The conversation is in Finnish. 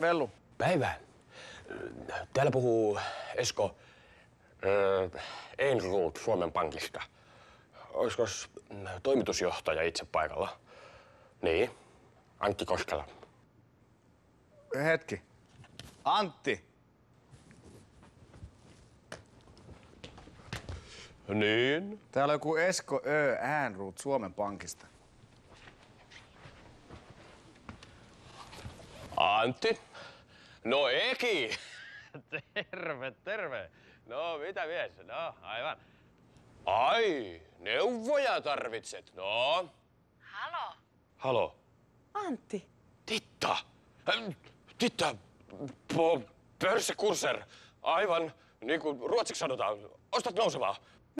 Pellu. Päivää. Täällä puhuu Esko äh, Suomen Pankista. Olisiko toimitusjohtaja itse paikalla? Niin, Antti Koskela. Hetki. Antti. Niin? Täällä on joku Esko Ö. Äänruut Suomen Pankista. Antti? No Eki! terve, terve. No mitä mies? No aivan. Ai, neuvoja tarvitset. No. Halo? Halo. Antti. Titta! Ähm, Titta! Po, pörssikursser. Aivan niin kuin ruotsiksi sanotaan. Ostat nousevaa.